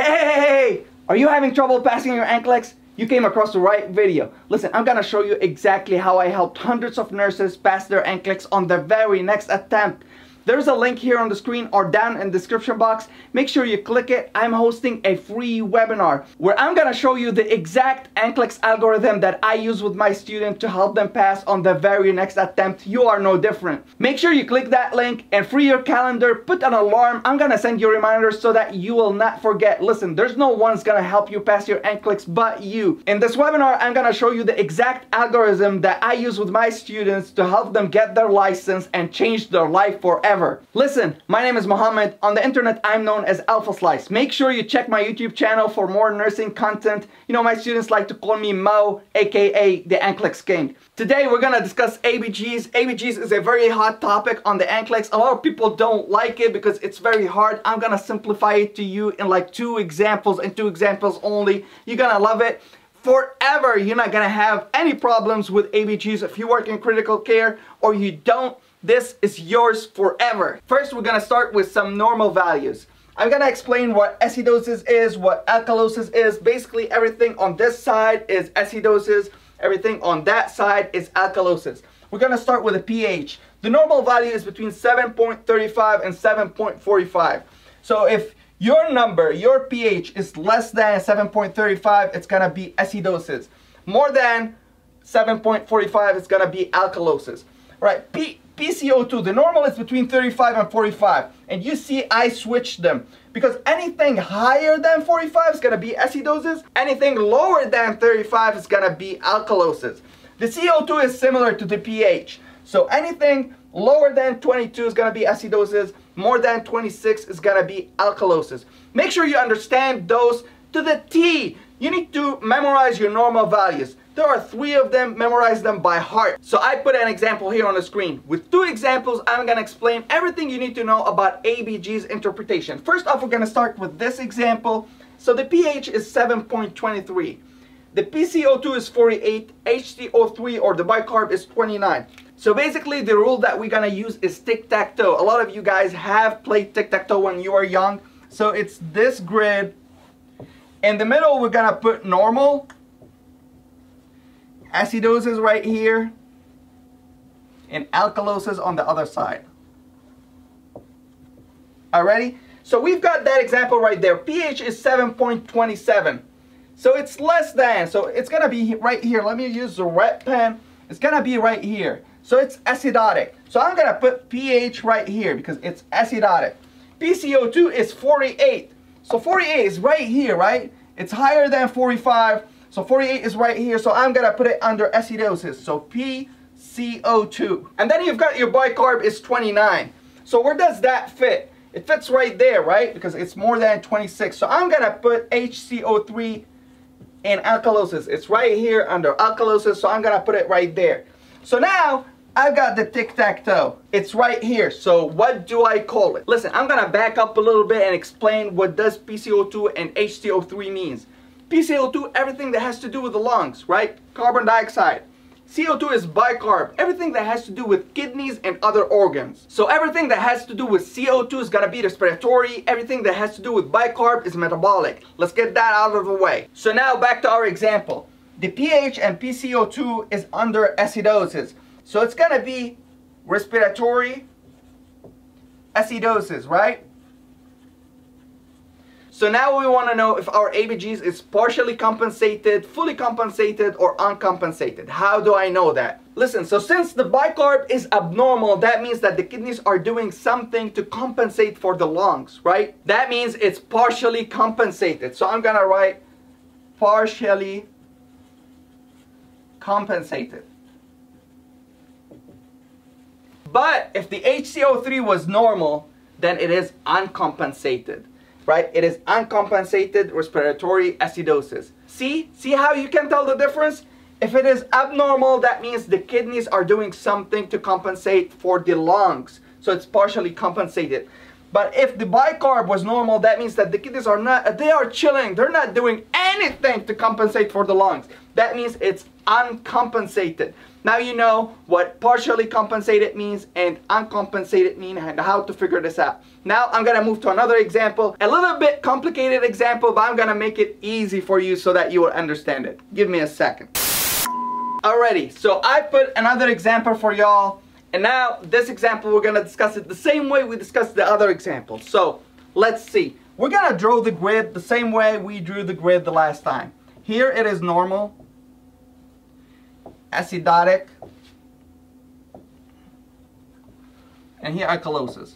Hey! Are you having trouble passing your NCLEX? You came across the right video. Listen, I'm gonna show you exactly how I helped hundreds of nurses pass their NCLEX on their very next attempt. There's a link here on the screen or down in the description box. Make sure you click it. I'm hosting a free webinar where I'm gonna show you the exact NCLEX algorithm that I use with my student to help them pass on the very next attempt. You are no different. Make sure you click that link and free your calendar, put an alarm. I'm gonna send you reminders so that you will not forget. Listen, there's no one's gonna help you pass your NCLEX but you. In this webinar, I'm gonna show you the exact algorithm that I use with my students to help them get their license and change their life forever ever. Listen, my name is Mohammed. On the internet, I'm known as Alphaslice. Make sure you check my YouTube channel for more nursing content. You know, my students like to call me Mo, aka the NCLEX King. Today, we're gonna discuss ABGs. ABGs is a very hot topic on the NCLEX. A lot of people don't like it because it's very hard. I'm gonna simplify it to you in like two examples and two examples only. You're gonna love it forever. You're not gonna have any problems with ABGs if you work in critical care or you don't this is yours forever. First, we're gonna start with some normal values. I'm gonna explain what acidosis is, what alkalosis is. Basically, everything on this side is acidosis, everything on that side is alkalosis. We're gonna start with a pH. The normal value is between 7.35 and 7.45. So if your number, your pH is less than 7.35, it's gonna be acidosis. More than 7.45, it's gonna be alkalosis. Right, P PCO2, the normal is between 35 and 45. And you see I switched them because anything higher than 45 is going to be acidosis. Anything lower than 35 is going to be alkalosis. The CO2 is similar to the pH. So anything lower than 22 is going to be acidosis. More than 26 is going to be alkalosis. Make sure you understand those to the T. You need to memorize your normal values. There are three of them, memorize them by heart. So I put an example here on the screen. With two examples, I'm gonna explain everything you need to know about ABG's interpretation. First off, we're gonna start with this example. So the pH is 7.23. The PCO2 is 48, HCO3 or the bicarb is 29. So basically the rule that we're gonna use is tic-tac-toe. A lot of you guys have played tic-tac-toe when you were young. So it's this grid. In the middle, we're gonna put normal acidosis right here, and alkalosis on the other side. Alrighty? So we've got that example right there. pH is 7.27. So it's less than, so it's gonna be right here. Let me use the red pen. It's gonna be right here. So it's acidotic. So I'm gonna put pH right here because it's acidotic. PCO2 is 48. So 48 is right here, right? It's higher than 45. So 48 is right here, so I'm gonna put it under acidosis. So PCO2. And then you've got your bicarb is 29. So where does that fit? It fits right there, right? Because it's more than 26. So I'm gonna put HCO3 in alkalosis. It's right here under alkalosis, so I'm gonna put it right there. So now I've got the tic-tac-toe. It's right here. So what do I call it? Listen, I'm gonna back up a little bit and explain what does PCO2 and HCO3 means. PCO2, everything that has to do with the lungs, right? Carbon dioxide. CO2 is bicarb, everything that has to do with kidneys and other organs. So everything that has to do with CO2 is gonna be respiratory, everything that has to do with bicarb is metabolic. Let's get that out of the way. So now back to our example. The pH and PCO2 is under acidosis. So it's gonna be respiratory acidosis, right? So now we want to know if our ABGs is partially compensated, fully compensated, or uncompensated. How do I know that? Listen, so since the bicarb is abnormal, that means that the kidneys are doing something to compensate for the lungs, right? That means it's partially compensated. So I'm gonna write partially compensated. But if the HCO3 was normal, then it is uncompensated right? It is uncompensated respiratory acidosis. See? See how you can tell the difference? If it is abnormal, that means the kidneys are doing something to compensate for the lungs. So it's partially compensated. But if the bicarb was normal, that means that the kidneys are not, they are chilling. They're not doing anything to compensate for the lungs. That means it's uncompensated. Now you know what partially compensated means and uncompensated mean and how to figure this out. Now I'm gonna move to another example, a little bit complicated example, but I'm gonna make it easy for you so that you will understand it. Give me a second. Alrighty, so I put another example for y'all, and now this example we're gonna discuss it the same way we discussed the other example. So let's see. We're gonna draw the grid the same way we drew the grid the last time. Here it is normal, acidotic, and here alkalosis.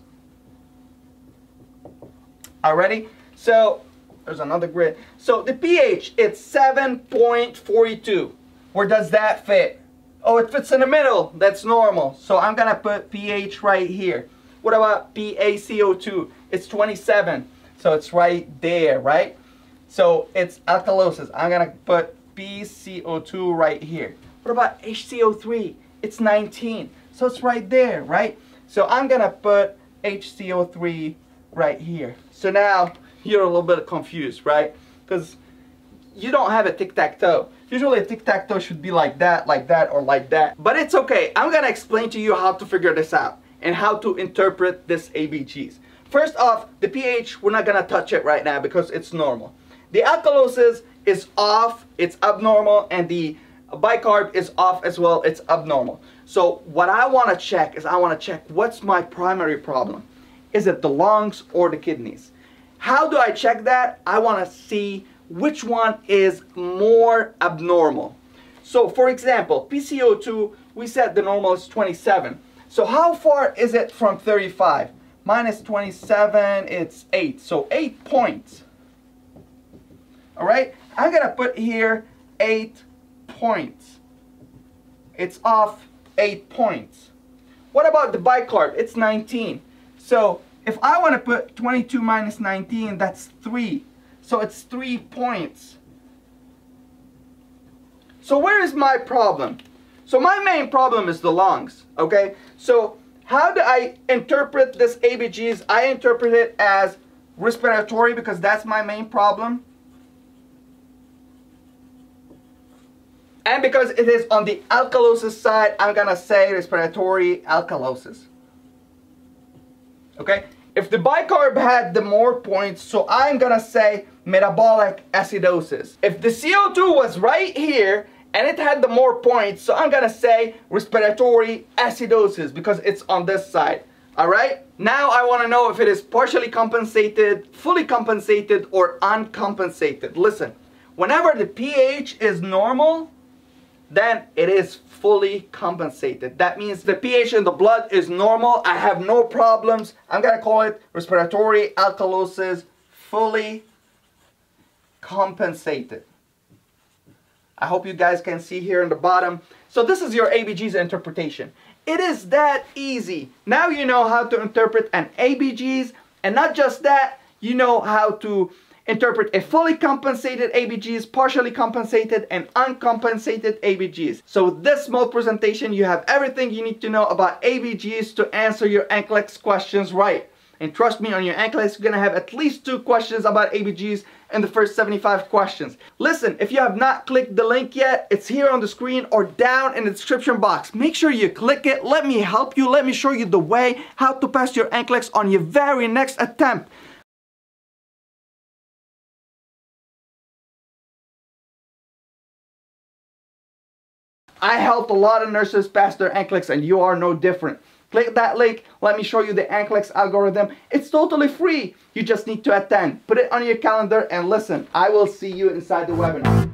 Already? So there's another grid. So the pH, it's 7.42. Where does that fit? Oh, it fits in the middle. That's normal. So I'm gonna put pH right here. What about PaCO2? It's 27. So it's right there, right? So it's alkalosis. I'm gonna put PCO2 right here. What about HCO3? It's 19. So it's right there, right? So I'm gonna put HCO3 right here. So now you're a little bit confused, right? Because you don't have a tic-tac-toe. Usually a tic-tac-toe should be like that, like that, or like that. But it's okay. I'm gonna explain to you how to figure this out and how to interpret this ABGs. First off, the pH, we're not gonna touch it right now because it's normal. The alkalosis is off, it's abnormal, and the bicarb is off as well, it's abnormal. So what I want to check is I want to check what's my primary problem. Is it the lungs or the kidneys? How do I check that? I want to see which one is more abnormal. So for example, PCO2, we said the normal is 27. So how far is it from 35? Minus 27, it's 8. So 8 points. Alright, I'm going to put here 8 points. It's off 8 points. What about the bicarb? It's 19. So if I want to put 22 minus 19, that's 3. So it's 3 points. So where is my problem? So my main problem is the lungs, okay? So how do I interpret this ABGs? I interpret it as respiratory because that's my main problem. And because it is on the alkalosis side, I'm gonna say respiratory alkalosis. Okay? If the bicarb had the more points, so I'm gonna say metabolic acidosis. If the CO2 was right here and it had the more points, so I'm gonna say respiratory acidosis because it's on this side. Alright? Now I wanna know if it is partially compensated, fully compensated, or uncompensated. Listen, whenever the pH is normal, then it is fully compensated. That means the pH in the blood is normal. I have no problems. I'm going to call it respiratory alkalosis fully compensated. I hope you guys can see here in the bottom. So this is your ABG's interpretation. It is that easy. Now you know how to interpret an ABG's and not just that, you know how to interpret a fully compensated ABGs, partially compensated, and uncompensated ABGs. So with this small presentation, you have everything you need to know about ABGs to answer your NCLEX questions right. And trust me, on your NCLEX, you're gonna have at least two questions about ABGs in the first 75 questions. Listen, if you have not clicked the link yet, it's here on the screen or down in the description box. Make sure you click it. Let me help you. Let me show you the way how to pass your NCLEX on your very next attempt. I helped a lot of nurses pass their NCLEX and you are no different. Click that link, let me show you the NCLEX algorithm. It's totally free. You just need to attend. Put it on your calendar and listen. I will see you inside the webinar.